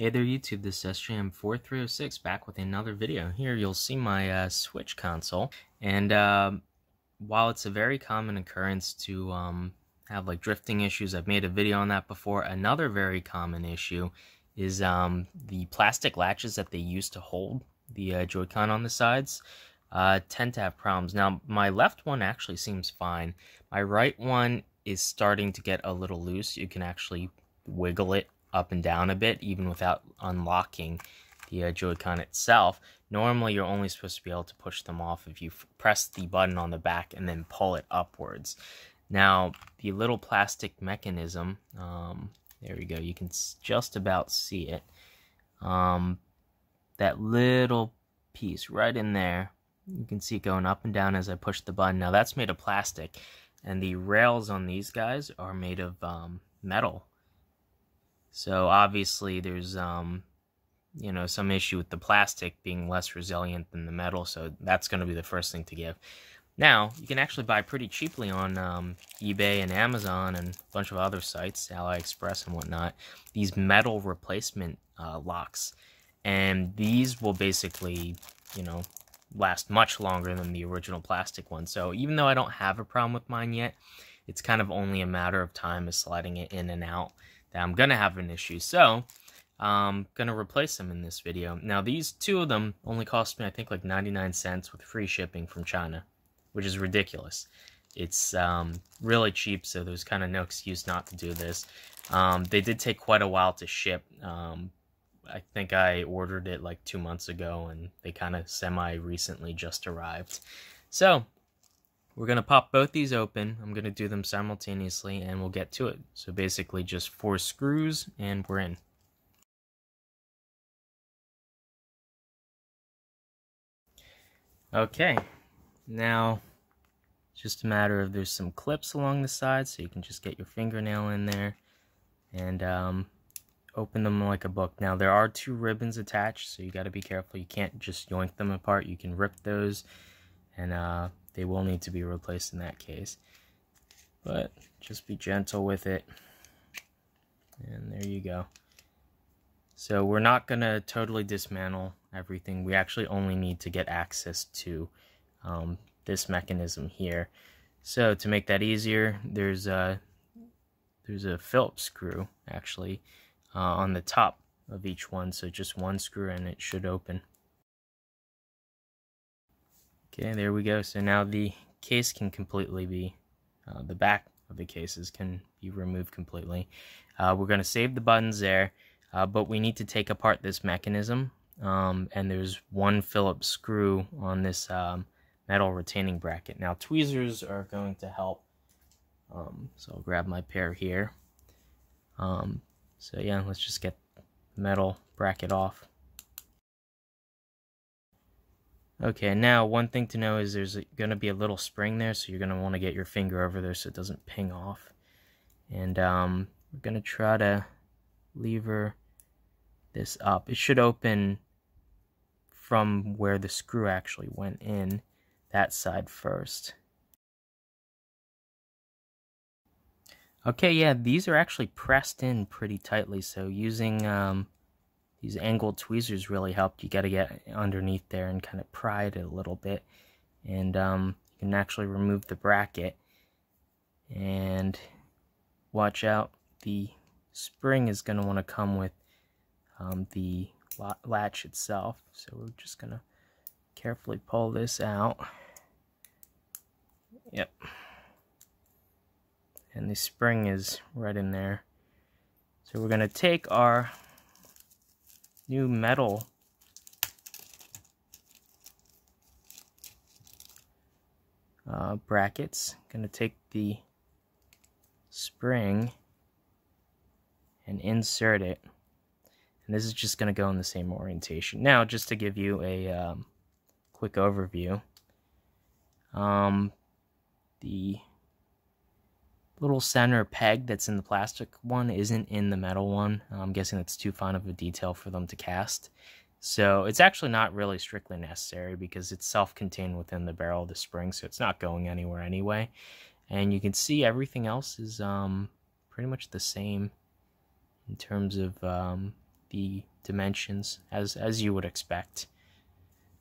Hey there YouTube, this is SJM4306 back with another video. Here you'll see my uh, Switch console, and uh, while it's a very common occurrence to um, have like drifting issues, I've made a video on that before, another very common issue is um, the plastic latches that they use to hold the uh, Joy-Con on the sides uh, tend to have problems. Now my left one actually seems fine, my right one is starting to get a little loose, you can actually wiggle it up and down a bit, even without unlocking the uh, Joy-Con itself. Normally, you're only supposed to be able to push them off if you press the button on the back and then pull it upwards. Now, the little plastic mechanism, um, there we go, you can just about see it. Um, that little piece right in there, you can see it going up and down as I push the button. Now, that's made of plastic, and the rails on these guys are made of um, metal. So obviously there's um, you know some issue with the plastic being less resilient than the metal, so that's going to be the first thing to give. Now you can actually buy pretty cheaply on um, eBay and Amazon and a bunch of other sites, AliExpress and whatnot. These metal replacement uh, locks, and these will basically you know last much longer than the original plastic one. So even though I don't have a problem with mine yet, it's kind of only a matter of time of sliding it in and out that I'm going to have an issue. So I'm going to replace them in this video. Now these two of them only cost me I think like 99 cents with free shipping from China, which is ridiculous. It's um, really cheap, so there's kind of no excuse not to do this. Um, they did take quite a while to ship. Um, I think I ordered it like two months ago, and they kind of semi-recently just arrived. So, we're going to pop both these open. I'm going to do them simultaneously and we'll get to it. So basically just four screws and we're in. Okay, now it's just a matter of there's some clips along the side so you can just get your fingernail in there and um, open them like a book. Now there are two ribbons attached so you got to be careful. You can't just yoink them apart. You can rip those and uh, they will need to be replaced in that case. But just be gentle with it. And there you go. So we're not going to totally dismantle everything. We actually only need to get access to um, this mechanism here. So to make that easier, there's a, there's a Phillips screw actually uh, on the top of each one. So just one screw and it should open. Okay, there we go. So now the case can completely be, uh, the back of the cases can be removed completely. Uh, we're going to save the buttons there, uh, but we need to take apart this mechanism. Um, and there's one Phillips screw on this um, metal retaining bracket. Now tweezers are going to help. Um, so I'll grab my pair here. Um, so yeah, let's just get the metal bracket off. Okay, now one thing to know is there's going to be a little spring there, so you're going to want to get your finger over there so it doesn't ping off. And um, we're going to try to lever this up. It should open from where the screw actually went in, that side first. Okay, yeah, these are actually pressed in pretty tightly, so using um, these angled tweezers really helped. You got to get underneath there and kind of pry it a little bit. And um, you can actually remove the bracket. And watch out, the spring is going to want to come with um, the latch itself. So we're just going to carefully pull this out. Yep. And the spring is right in there. So we're going to take our new metal uh, brackets. Going to take the spring and insert it. And this is just going to go in the same orientation. Now, just to give you a um, quick overview, um, the little center peg that's in the plastic one isn't in the metal one. I'm guessing that's too fine of a detail for them to cast. So it's actually not really strictly necessary because it's self-contained within the barrel of the spring, so it's not going anywhere anyway. And you can see everything else is um, pretty much the same in terms of um, the dimensions as, as you would expect.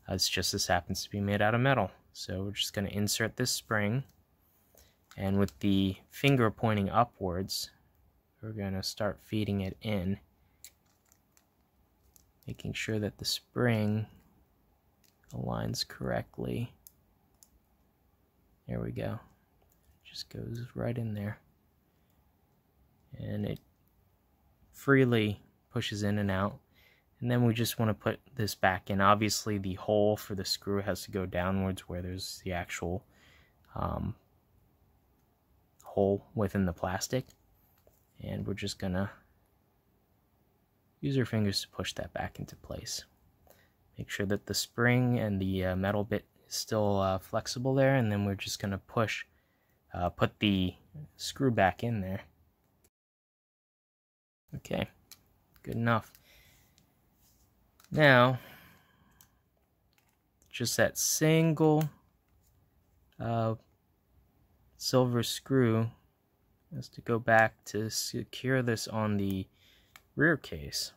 It's just this happens to be made out of metal. So we're just going to insert this spring and with the finger pointing upwards we're going to start feeding it in making sure that the spring aligns correctly. There we go. It just goes right in there. And it freely pushes in and out. And then we just want to put this back in. Obviously, the hole for the screw has to go downwards where there's the actual um, hole within the plastic. And we're just to use our fingers to push that back into place. Make sure that the spring and the uh, metal bit is still uh, flexible there, and then we're just to push, uh, put the screw back in there. Okay, good enough. Now, just that single uh, silver screw has to go back to secure this on the rear case.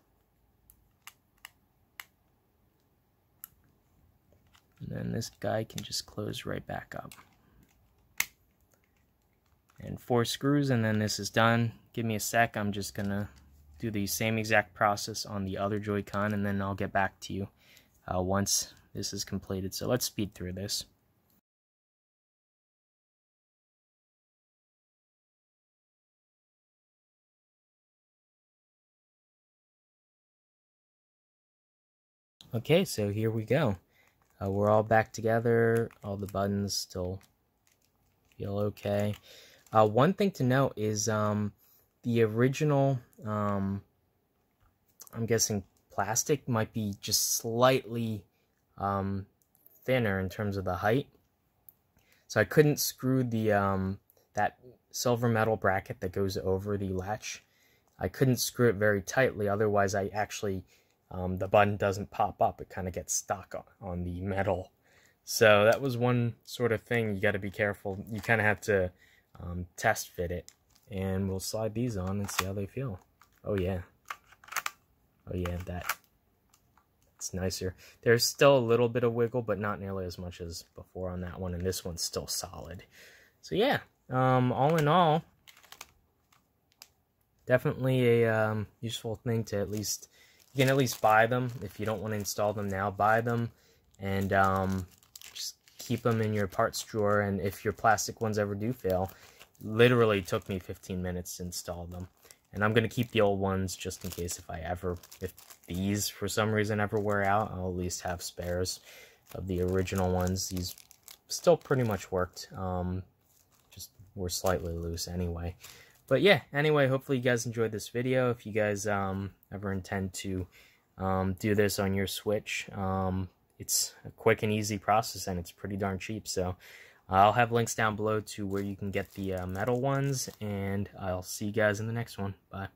And then this guy can just close right back up. And four screws and then this is done. Give me a sec, I'm just gonna do the same exact process on the other Joy-Con and then I'll get back to you uh, once this is completed. So let's speed through this. Okay, so here we go. Uh, we're all back together. All the buttons still feel okay. Uh, one thing to note is um, the original, um, I'm guessing plastic might be just slightly um, thinner in terms of the height. So I couldn't screw the um, that silver metal bracket that goes over the latch. I couldn't screw it very tightly, otherwise I actually um, the button doesn't pop up. It kind of gets stuck on, on the metal. So that was one sort of thing you got to be careful. You kind of have to um, test fit it. And we'll slide these on and see how they feel. Oh yeah. Oh yeah, that. It's nicer. There's still a little bit of wiggle, but not nearly as much as before on that one. And this one's still solid. So yeah, um, all in all, definitely a um, useful thing to at least you can at least buy them. If you don't want to install them now, buy them and um, just keep them in your parts drawer. And if your plastic ones ever do fail, literally took me 15 minutes to install them. And I'm going to keep the old ones just in case if I ever, if these for some reason ever wear out, I'll at least have spares of the original ones. These still pretty much worked, um, just were slightly loose anyway. But yeah, anyway, hopefully you guys enjoyed this video. If you guys um, ever intend to um, do this on your Switch, um, it's a quick and easy process and it's pretty darn cheap. So I'll have links down below to where you can get the uh, metal ones and I'll see you guys in the next one. Bye.